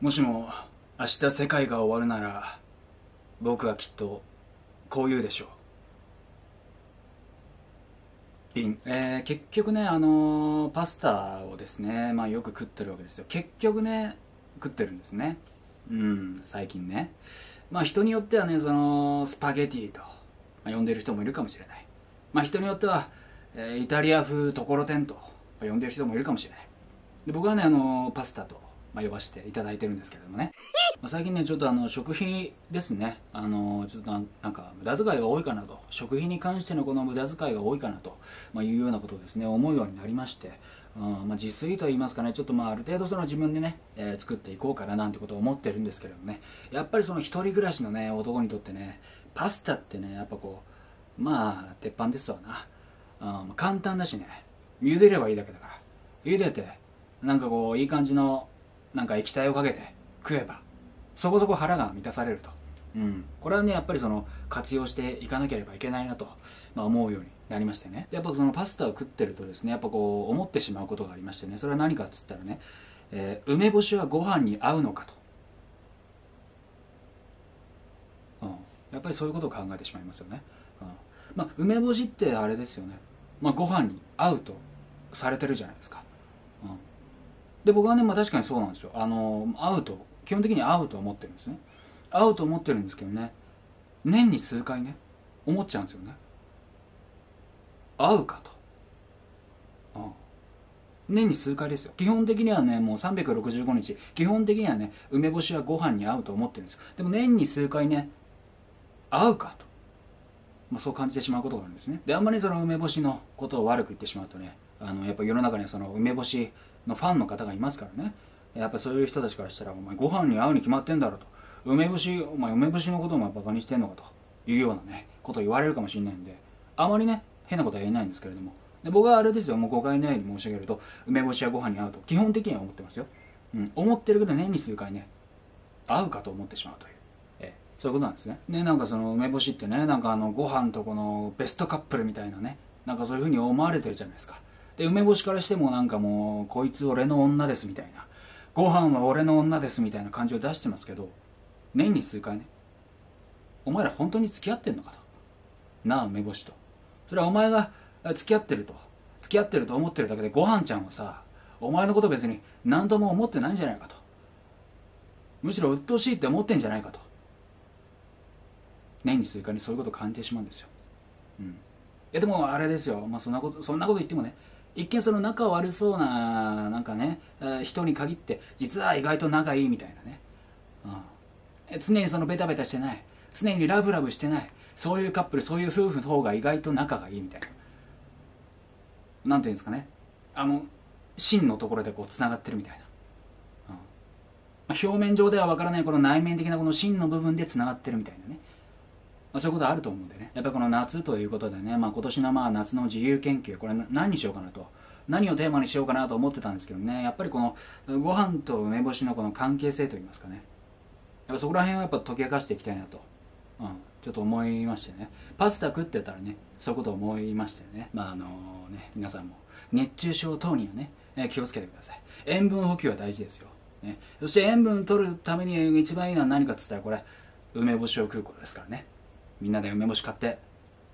もしも明日世界が終わるなら僕はきっとこう言うでしょう。ピン、えー、結局ねあのーパスタをですねまあよく食ってるわけですよ。結局ね食ってるんですね。うん最近ね。まあ人によってはねそのスパゲティと、まあ、呼んでる人もいるかもしれない。まあ人によっては、えーイタリア風ところてんと呼んでる人もいるかもしれない。で僕はねあのーパスタと、まあ、呼ばせていただいてるんですけれどもね。まあ最近ねちょっとあの食費ですね。あのちょっとなんか無駄遣いが多いかなと。食費に関してのこの無駄遣いが多いかなと、まあ、いうようなことをですね。思うようになりまして、うんまあ、自炊と言いますかね。ちょっとまあある程度その自分でね、えー作っていこうかななんてことを思ってるんですけれどもね。やっぱりその一人暮らしのね男にとってねパスタってねやっぱこうまあ鉄板ですわな、うん簡単だしね。茹でればいいだけだから。茹でてなんかこういい感じのなんか液体をかけて食えばそこそこ腹が満たされると、うん、これはねやっぱりその活用していかなければいけないなと、まあ、思うようになりましてね。やっぱそのパスタを食ってるとですねやっぱこう思ってしまうことがありましてね。それは何かっつったらね、えー梅干しはご飯に合うのかと、うん、やっぱりそういうことを考えてしまいますよね、うん。まあ、梅干しってあれですよね、まあ、ご飯に合うとされてるじゃないですか、で僕はね、まあ、確かにそうなんですよ。あの合うと基本的に合うと思ってるんですね。合うと思ってるんですけどね年に数回ね思っちゃうんですよね。合うかと、うん、年に数回ですよ。基本的にはねもう365日。基本的にはね梅干しはご飯に合うと思ってるんですよ。でも年に数回ね合うかと。まあ、そう感じてしまうことがあるんですね。であんまりその梅干しのことを悪く言ってしまうとねあのやっぱ世の中にはその梅干しのファンの方がいますからね。やっぱそういう人たちからしたらお前ご飯に合うに決まってんだろと。梅干しお前梅干しのことをバカにしてんのかと。いうようなねことを言われるかもしれないんで。あまりね変なことは言えないんですけれども。で僕はあれですよ。もう誤解ないように申し上げると梅干しはご飯に合うと基本的には思ってますよ、うん、思ってるけど年に数回ね合うかと思ってしまうという、そういうことなんですね。でなんかその梅干しってねなんかあのご飯とこのベストカップルみたいなねなんかそういうふうに思われてるじゃないですか。で梅干しからしてもなんかもうこいつ俺の女ですみたいな。ご飯は俺の女ですみたいな感じを出してますけど年に数回ね。お前ら本当に付き合ってんのかと。なあ梅干しと。それはお前が付き合ってると。付き合ってると思ってるだけでご飯ちゃんはさお前のこと別に何とも思ってないんじゃないかと。むしろ鬱陶しいって思ってんじゃないかと。年に数回にそういうことを感じてしまうんですよ、うん、いやでもあれですよ、まあ、そんなことそんなこと言ってもね一見その仲悪そうななんかね人に限って実は意外と仲いいみたいなね、うん、常にそのベタベタしてない。常にラブラブしてない。そういうカップルそういう夫婦の方が意外と仲がいいみたいな。なんていうんですかね。あの真のところでこうつながってるみたいな、表面上ではわからないこの内面的なこの真の部分でつながってるみたいなね。まあ、そういうことあると思うんでね。やっぱりこの夏ということでね、まあ、今年のまあ夏の自由研究これ何にしようかなと。何をテーマにしようかなと思ってたんですけどね。やっぱりこのご飯と梅干しのこの関係性といいますかね。やっぱそこら辺をやっぱ解き明かしていきたいなと、うん、ちょっと思いましてね。パスタ食ってたらねそういうことを思いましてね。まああのね皆さんも熱中症等にはねえ気をつけてください。塩分補給は大事ですよ、ね、そして塩分取るために一番いいのは何かっつったらこれ梅干しを食うことですからね。みんなで梅干し買って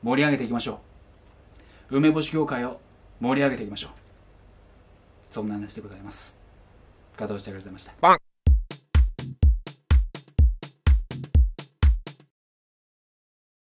盛り上げていきましょう。梅干し業界を盛り上げていきましょう。そんな話でございます。加藤してくださいました。